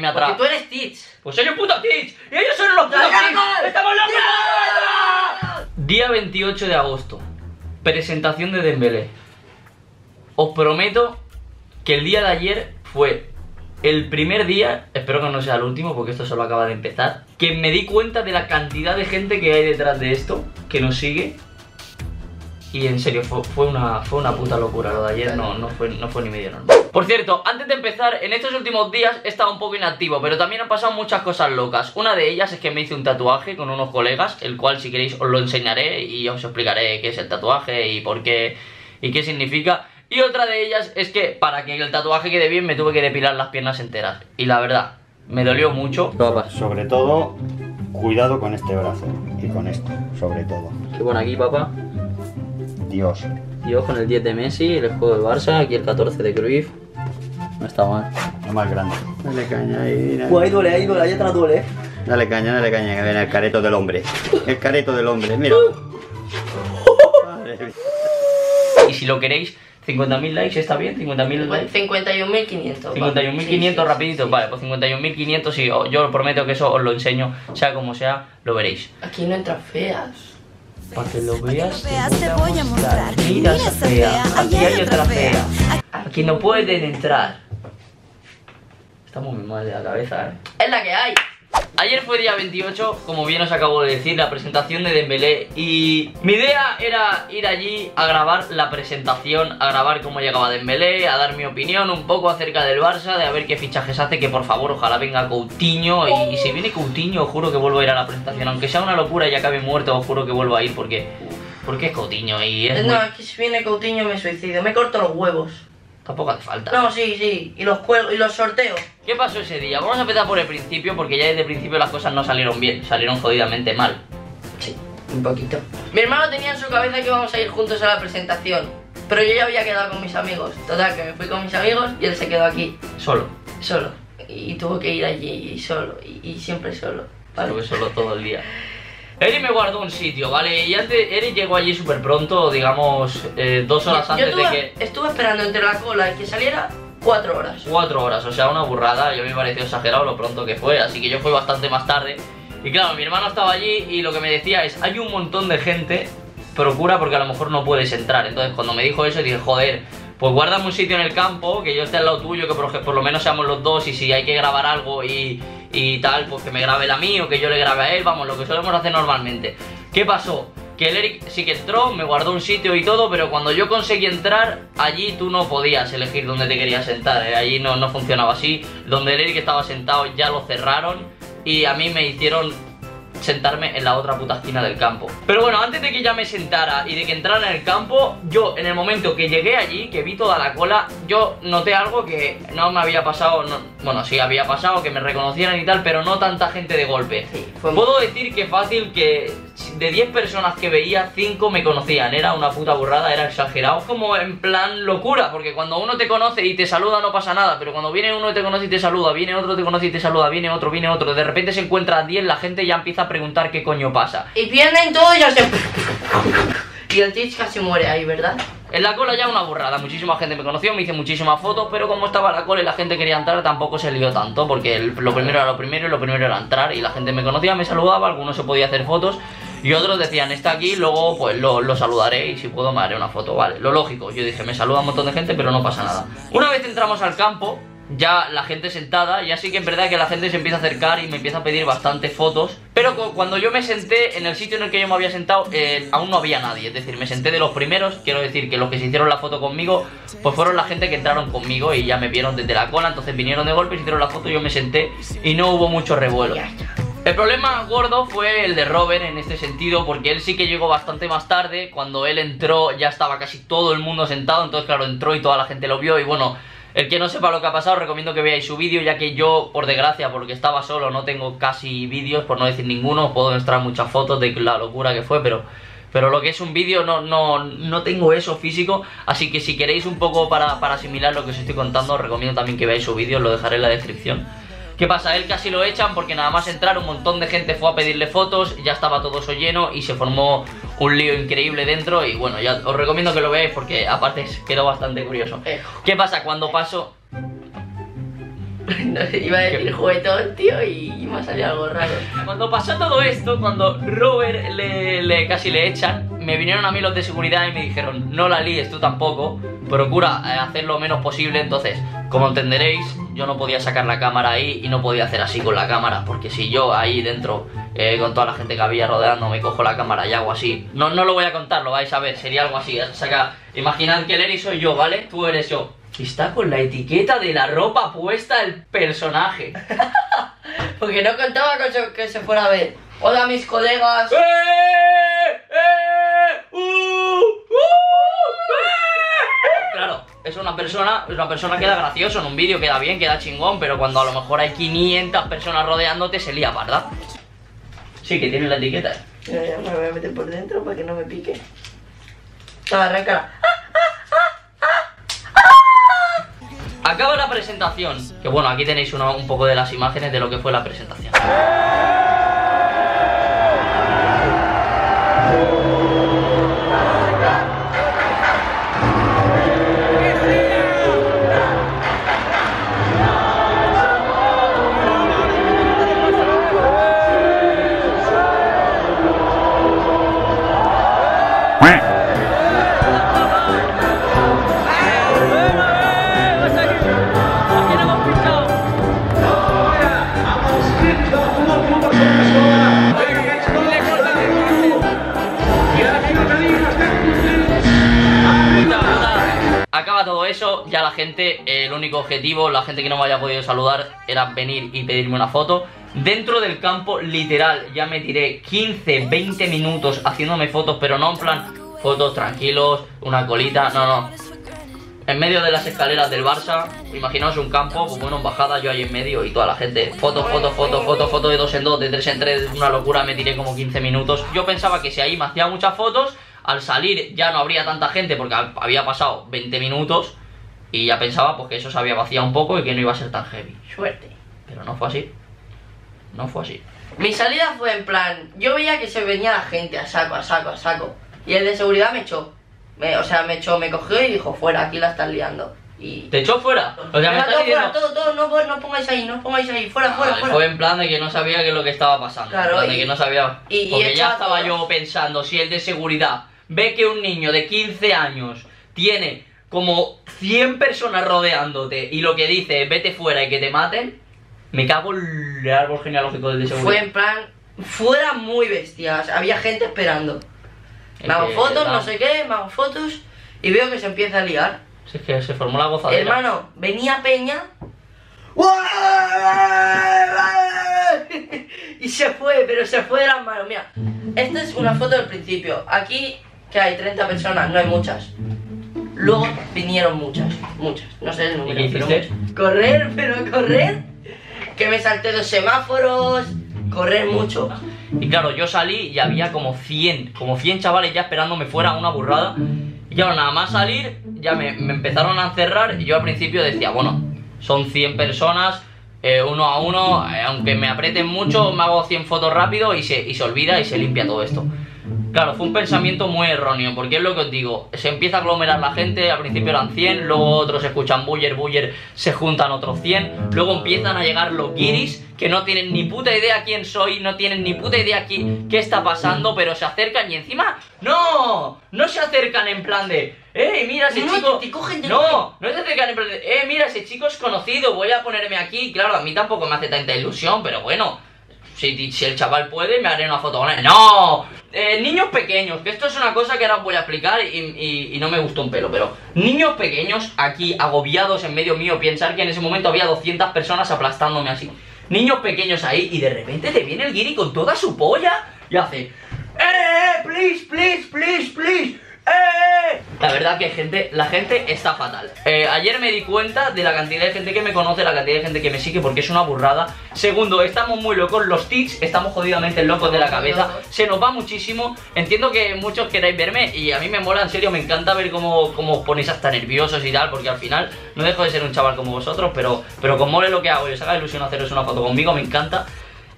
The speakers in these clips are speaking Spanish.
me Porque atrás. tú eres Teach. Pues soy un puto Teach y ellos son los putos ¡Ya, Teach. ¡Estamos locos! Día 28 de agosto. Presentación de Dembélé. Os prometo que el día de ayer fue el primer día, espero que no sea el último porque esto solo acaba de empezar, que me di cuenta de la cantidad de gente que hay detrás de esto, que nos sigue. Y en serio, fue, fue una, fue una puta locura lo de ayer, no, no, fue, no fue ni medio normal. Por cierto, antes de empezar, en estos últimos días he estado un poco inactivo, pero también han pasado muchas cosas locas. Una de ellas es que me hice un tatuaje con unos colegas, el cual si queréis os lo enseñaré y os explicaré qué es el tatuaje y por qué y qué significa. Y otra de ellas es que para que el tatuaje quede bien me tuve que depilar las piernas enteras. Y la verdad, me dolió mucho. Sobre todo, cuidado con este brazo y con esto, sobre todo. ¿Qué pone aquí, papá? Dios. Dios con el 10 de Messi, el juego del Barça, aquí el 14 de Cruyff. No está mal. Lo más grande. Dale caña ahí, mira. ahí duele, ahí duele, ahí la duele. Dale caña, dale caña, que viene el careto del hombre. El careto del hombre, mira. Madre mía. Y si lo queréis, 50.000 likes, ¿está bien? 50.000 likes. 51.500. 51.500 rapidito, vale, pues 51.500 y yo os prometo que eso os lo enseño, sea como sea, lo veréis. Aquí no entran feas. Para que lo veas, veas, te voy a mostrar. Mira Mira esa fea, fea, aquí hay otra fea. Aquí no pueden entrar. Estamos muy mal de la cabeza, eh. Es la que hay. Ayer fue día 28, como bien os acabo de decir, la presentación de Dembélé y mi idea era ir allí a grabar la presentación, a grabar cómo llegaba Dembélé, a dar mi opinión un poco acerca del Barça, de a ver qué fichajes hace, que por favor ojalá venga Coutinho y, y si viene Coutinho os juro que vuelvo a ir a la presentación, aunque sea una locura y acabe muerto, os juro que vuelvo a ir porque porque es Coutinho y es No, muy- es que si viene Coutinho me suicido. Me corto los huevos. Tampoco hace falta. No, sí, sí. Y los juegos y los sorteos. ¿Qué pasó ese día? Vamos a empezar por el principio porque ya desde el principio las cosas no salieron bien, salieron jodidamente mal. Sí, un poquito. Mi hermano tenía en su cabeza que íbamos a ir juntos a la presentación. Pero yo ya había quedado con mis amigos. Total, que me fui con mis amigos y él se quedó aquí, Solo. solo. Y tuvo que ir allí solo. Y, y siempre solo. ¿vale? Estuve solo todo el día. Eri me guardó un sitio, ¿vale? Y antes, Eri llegó allí súper pronto, digamos, eh, dos horas Yo- antes yo de que... estuve esperando entre la cola y que saliera cuatro horas. Cuatro horas, o sea, una burrada. Yo me pareció exagerado lo pronto que fue, así que yo fui bastante más tarde. Y claro, mi hermano estaba allí y lo que me decía es, hay un montón de gente, procura porque a lo mejor no puedes entrar. Entonces cuando me dijo eso dije, joder, pues guárdame un sitio en el campo, que yo esté al lado tuyo, que por, por lo menos seamos los dos y si hay que grabar algo y, y tal, pues que me grabe él a mí o que yo le grabe a él, vamos, lo que solemos hacer normalmente. ¿Qué pasó? Que el Eric sí que entró, me guardó un sitio y todo, pero cuando yo conseguí entrar, allí tú no podías elegir dónde te querías sentar, ¿eh? allí no, no funcionaba así. Donde el Eric estaba sentado ya lo cerraron y a mí me hicieron sentarme en la otra puta esquina del campo. Pero bueno, antes de que ya me sentara y de que entrara en el campo, yo en el momento que llegué allí, que vi toda la cola, yo noté algo que no me había pasado, no- bueno, sí había pasado, que me reconocieran y tal, pero no tanta gente de golpe. Sí, fue Puedo decir que fácil que de 10 personas que veía, 5 me conocían. Era una puta burrada, era exagerado. Como en plan locura, porque cuando uno te conoce y te saluda no pasa nada. Pero cuando viene uno y te conoce y te saluda, viene otro, te conoce y te saluda, viene otro, viene otro. De repente se encuentra a 10, la gente ya empieza a preguntar qué coño pasa. Y vienen todos y ya se... Y el Teach casi muere ahí, ¿verdad? En la cola ya una burrada, muchísima gente me conoció, me hice muchísimas fotos, pero como estaba la cola y la gente quería entrar, tampoco se lió tanto, porque lo primero era lo primero y lo primero era entrar, y la gente me conocía, me saludaba, algunos se podía hacer fotos, y otros decían, está aquí, luego pues lo, lo saludaré y si puedo me haré una foto, vale, lo lógico, yo dije, me saluda un montón de gente, pero no pasa nada. Una vez entramos al campo, ya la gente sentada, ya sí que es verdad que la gente se empieza a acercar y me empieza a pedir bastantes fotos. Pero cu- cuando yo me senté en el sitio en el que yo me había sentado, eh, aún no había nadie. Es decir, me senté de los primeros. Quiero decir que los que se hicieron la foto conmigo, pues fueron la gente que entraron conmigo y ya me vieron desde la cola. Entonces vinieron de golpe, se hicieron la foto, yo me senté y no hubo mucho revuelo. El problema gordo fue el de Robert en este sentido, porque él sí que llegó bastante más tarde. Cuando él entró ya estaba casi todo el mundo sentado, entonces claro, entró y toda la gente lo vio y bueno... El que no sepa lo que ha pasado, recomiendo que veáis su vídeo, ya que yo, por desgracia, porque estaba solo, no tengo casi vídeos, por no decir ninguno, puedo mostrar muchas fotos de la locura que fue, pero pero lo que es un vídeo no, no, no tengo eso físico, así que si queréis un poco para, para asimilar lo que os estoy contando, os recomiendo también que veáis su vídeo, lo dejaré en la descripción. ¿Qué pasa? Él casi lo echan porque nada más entrar un montón de gente fue a pedirle fotos, ya estaba todo eso lleno y se formó un lío increíble dentro y bueno, ya os recomiendo que lo veáis porque aparte quedó bastante curioso. Eh, ¿Qué pasa? Cuando paso... No sé, iba a decir juguetón, tío, y me ha salido algo raro. Cuando pasó todo esto, cuando Robert le, le- casi le echan, me vinieron a mí los de seguridad y me dijeron, no la líes tú tampoco, procura eh, hacer lo menos posible. Entonces, como entenderéis, yo no podía sacar la cámara ahí y no podía hacer así con la cámara, porque si yo ahí dentro, eh, con toda la gente que había rodeando, me cojo la cámara y hago así, no, no lo voy a contar, lo vais a ver, sería algo así. Saca, imaginad que Lenny soy yo, ¿vale? Tú eres yo. Y está con la etiqueta de la ropa puesta el personaje. Porque no contaba con que se fuera a ver. Hola, mis colegas. ¡Eh! ¡Eh! ¡Uh! ¡Uh! ¡Eh! Claro, es una persona, es una persona queda gracioso en un vídeo, queda bien, queda chingón, pero cuando a lo mejor hay 500 personas rodeándote se lía parda. Sí, que tiene la etiqueta. Mira, ya me voy a meter por dentro para que no me pique. No, arráncala. Acaba la presentación, que bueno, aquí tenéis un poco de las imágenes de lo que fue la presentación. Eso, ya la gente, el único objetivo, la gente que no me haya podido saludar, era venir y pedirme una foto. Dentro del campo, literal, ya me tiré 15, 20 minutos haciéndome fotos, pero no en plan fotos tranquilos, una colita, no, no. En medio de las escaleras del Barça, imaginaos un campo, pues bueno, en bajada, yo ahí en medio y toda la gente, fotos, fotos, fotos, fotos, fotos de dos en dos, de tres en tres, una locura, me tiré como 15 minutos. Yo pensaba que si ahí me hacía muchas fotos, al salir ya no habría tanta gente porque había pasado 20 minutos y ya pensaba pues que eso se había vaciado un poco y que no iba a ser tan heavy. Suerte. Pero no fue así. No fue así. Mi salida fue en plan, yo veía que se venía la gente a saco, a saco, a saco. Y el de seguridad me echó. Me- o sea, me echó, me cogió y dijo, fuera, aquí la estás liando. Y... ¿Te echó fuera? O sea, me estás todo, diciendo... fuera, todo, todo, no, no, pongáis ahí, no os pongáis ahí, fuera, fuera, Vale, fuera. Fue en plan de que no sabía qué es lo que estaba pasando. Claro, en plan de y- que no sabía. y- y porque ya estaba yo pensando, si el de seguridad ve que un niño de 15 años tiene como 100 personas rodeándote y lo que dice es vete fuera y que te maten, me cago en el árbol genealógico del de Fue en plan, fuera muy bestia, o sea, había gente esperando. Es Me hago fotos, no sé qué, me hago fotos y veo que se empieza a liar. Si es que se formó la gozadera. Hermano, venía Peña. Y se fue, pero se fue de las manos. Mira, esta es una foto del principio. Aquí, que hay 30 personas, no hay muchas. Luego vinieron muchas, muchas. No sé el número. ¿Y qué pero muchas. Correr, pero correr. Que me salté dos semáforos. Correr mucho. Y claro, yo salí y había como 100, como 100 chavales ya esperándome fuera una burrada. Y claro, nada más salir, ya me, me empezaron a encerrar y yo al principio decía, bueno, son 100 personas, eh, uno a uno, eh, aunque me aprieten mucho, me hago 100 fotos rápido y se, y se olvida y se limpia todo esto. Claro, fue un pensamiento muy erróneo, porque es lo que os digo, se empieza a aglomerar la gente, al principio eran 100, luego otros escuchan buller, buller, se juntan otros 100, luego empiezan a llegar los guiris, que no tienen ni puta idea quién soy, no tienen ni puta idea qui- qué está pasando, pero se acercan y encima, ¡no! No se acercan en plan de, ¡eh, mira ese No, chico! te- te cogen, te no, cogen. no se acercan en plan de, ¡eh, mira ese chico es conocido, voy a ponerme aquí! Claro, a mí tampoco me hace tanta ilusión, pero bueno, si, el chaval puede, me haré una foto con él. ¡No! Eh, niños pequeños, que esto es una cosa que ahora os voy a explicar y no me gustó un pelo, pero niños pequeños aquí agobiados en medio mío, pensar que en ese momento había 200 personas aplastándome así. Niños pequeños ahí y de repente te viene el guiri con toda su polla y hace... ¡Eh, eh, please, please, please, please! ¡Eh! La verdad que gente, la gente está fatal. Eh, ayer me di cuenta de la cantidad de gente que me conoce, la cantidad de gente que me sigue, porque es una burrada. Segundo, estamos muy locos, los tics estamos jodidamente locos de la cabeza. Se nos va muchísimo. Entiendo que muchos queráis verme y a mí me mola, en serio, me encanta ver cómo, cómo os ponéis hasta nerviosos y tal, porque al final no dejo de ser un chaval como vosotros, pero, pero con mole lo que hago y os haga ilusión haceros una foto conmigo, me encanta.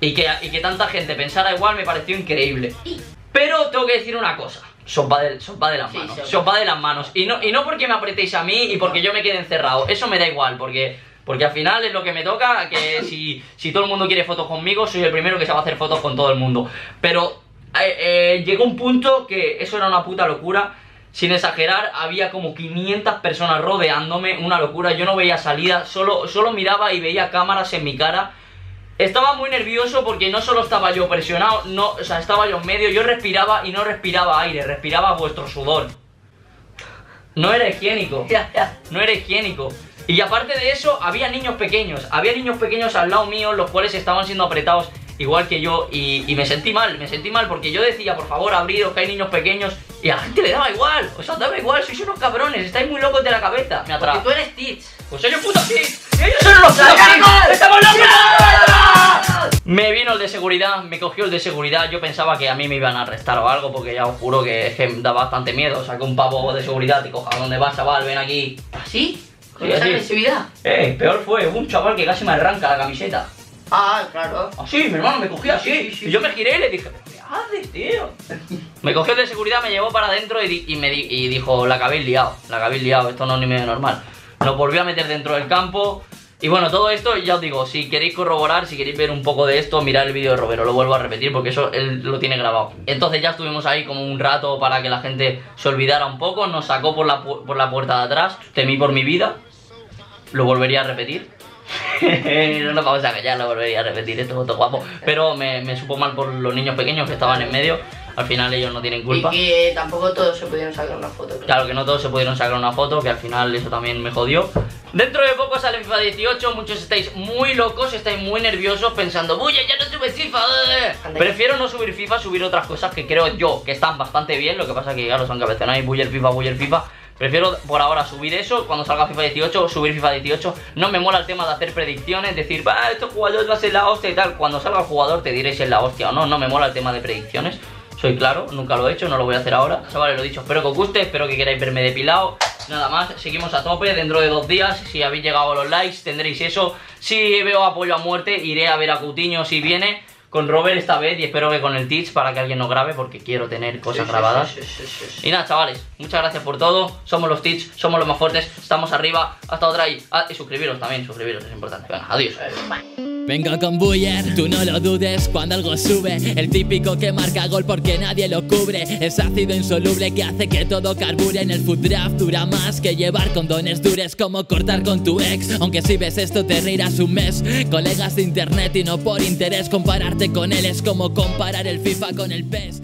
Y que, y que tanta gente pensara igual me pareció increíble. Pero tengo que decir una cosa. Se os va de, se os va de las Sí, manos. os Se os va de las manos. Y no, y no porque me apretéis a mí y porque yo me quede encerrado. Eso me da igual, porque, Porque al final es lo que me toca, que si, si todo el mundo quiere fotos conmigo, soy el primero que se va a hacer fotos con todo el mundo. Pero eh, eh, llegó un punto que eso era una puta locura. Sin exagerar, había como 500 personas rodeándome, una locura. Yo no veía salida, solo, solo miraba y veía cámaras en mi cara. Estaba muy nervioso porque no solo estaba yo presionado, no, o sea, estaba yo en medio, yo respiraba y no respiraba aire, respiraba vuestro sudor. No era higiénico. Ya, ya. No era higiénico. Y aparte de eso, había niños pequeños. Había niños pequeños al lado mío, los cuales estaban siendo apretados igual que yo. Y, y me sentí mal, me sentí mal porque yo decía, por favor, abriros que hay niños pequeños. Y a la gente le daba igual. O sea, daba igual, sois unos cabrones, estáis muy locos de la cabeza. Me Porque atrás. tú eres Stitch. Pues un puto. ¡Y ellos son unos putos Stitch! ¡Estamos locos! Me vino el de seguridad, me cogió el de seguridad. Yo pensaba que a mí me iban a arrestar o algo, porque ya os juro que es que da bastante miedo. O sea, que un pavo de seguridad te coja, ¿dónde vas, chaval? Ven aquí. ¿Así? ¿Con Sí, esa así. agresividad? Eh, peor fue, hubo un chaval que casi me arranca la camiseta. Ah, claro. Así, mi hermano me cogió así. Sí, sí, y yo me giré y le dije, ¿qué haces, tío? me cogió el de seguridad, me llevó para adentro y, di- y me di- y dijo, la que habéis liado, la que habéis liado, esto no es ni medio normal. Nos volvió a meter dentro del campo. Y bueno, todo esto, ya os digo, si queréis corroborar, si queréis ver un poco de esto, mirad el vídeo de Robero, lo vuelvo a repetir porque eso él lo tiene grabado. Entonces ya estuvimos ahí como un rato para que la gente se olvidara un poco, nos sacó por la, por la puerta de atrás, temí por mi vida, lo volvería a repetir. no nos vamos a callar, lo volvería a repetir, esto es guapo. Pero me, me supo mal por los niños pequeños que estaban en medio. Al final ellos no tienen culpa. Y que tampoco todos se pudieron sacar una foto. creo. Claro que no todos se pudieron sacar una foto, que al final eso también me jodió. Dentro de poco sale FIFA 18, muchos estáis muy locos, estáis muy nerviosos pensando, ¡Buya, ya no sube FIFA! eh". Prefiero no subir FIFA, subir otras cosas que creo yo que están bastante bien, lo que pasa que claro, son cabezones, bulla el FIFA, bulla el FIFA. Prefiero por ahora subir eso, cuando salga FIFA 18, subir FIFA 18. No me mola el tema de hacer predicciones, decir, va, este jugador va a ser la hostia y tal. Cuando salga el jugador te diré si es la hostia o no, no me mola el tema de predicciones. Soy claro, nunca lo he hecho, no lo voy a hacer ahora. Chavales, lo dicho, espero que os guste, espero que queráis verme depilado. Nada más, seguimos a tope dentro de dos días. Si habéis llegado a los likes, tendréis eso. Si veo apoyo a muerte, iré a ver a Cutiño si viene. Con Robert esta vez y espero que con el Teach para que alguien nos grabe porque quiero tener cosas Sí, grabadas. sí, sí. Y nada, chavales, muchas gracias por todo. Somos los Teach, somos los más fuertes, estamos arriba. Hasta otra y, ah, y suscribiros también, suscribiros, es importante. Venga, adiós. Vengo con Buller, tú no lo dudes cuando algo sube El típico que marca gol porque nadie lo cubre Es ácido insoluble que hace que todo carbure En el food draft dura más que llevar condones dures Como cortar con tu ex Aunque si ves esto te reirás un mes Colegas de internet y no por interés Compararte con él es como comparar el FIFA con el PES